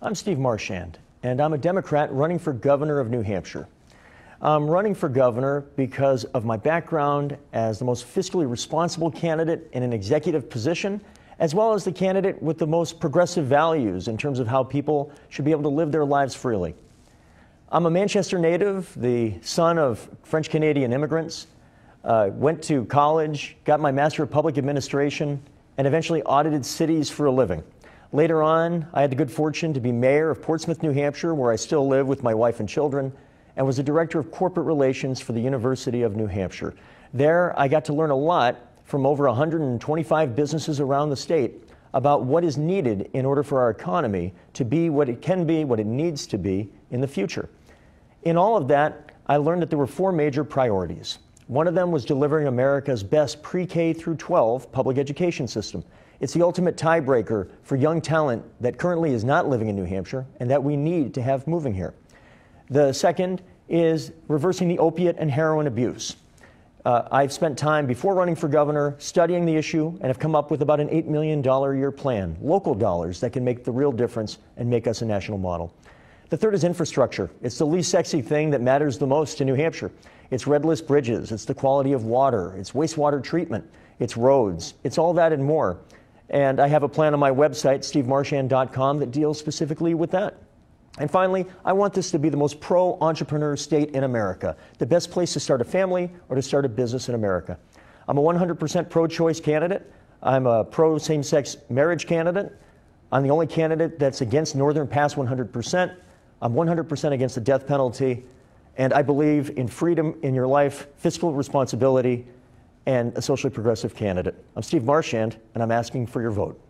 I'm Steve Marchand, and I'm a Democrat running for governor of New Hampshire. I'm running for governor because of my background as the most fiscally responsible candidate in an executive position, as well as the candidate with the most progressive values in terms of how people should be able to live their lives freely. I'm a Manchester native, the son of French Canadian immigrants. Uh, went to college, got my Master of Public Administration, and eventually audited cities for a living. Later on, I had the good fortune to be mayor of Portsmouth, New Hampshire, where I still live with my wife and children, and was a director of corporate relations for the University of New Hampshire. There, I got to learn a lot from over 125 businesses around the state about what is needed in order for our economy to be what it can be, what it needs to be in the future. In all of that, I learned that there were four major priorities. One of them was delivering America's best pre K through 12 public education system. It's the ultimate tiebreaker for young talent that currently is not living in New Hampshire and that we need to have moving here. The second is reversing the opiate and heroin abuse. Uh, I've spent time before running for governor studying the issue and have come up with about an $8 million a year plan, local dollars that can make the real difference and make us a national model. The third is infrastructure. It's the least sexy thing that matters the most in New Hampshire. It's red list bridges, it's the quality of water, it's wastewater treatment, it's roads, it's all that and more. And I have a plan on my website, stevemarchand.com, that deals specifically with that. And finally, I want this to be the most pro entrepreneur state in America, the best place to start a family or to start a business in America. I'm a 100% pro choice candidate. I'm a pro same sex marriage candidate. I'm the only candidate that's against Northern Pass 100%. I'm 100% against the death penalty. And I believe in freedom in your life, fiscal responsibility, and a socially progressive candidate. I'm Steve Marchand, and I'm asking for your vote.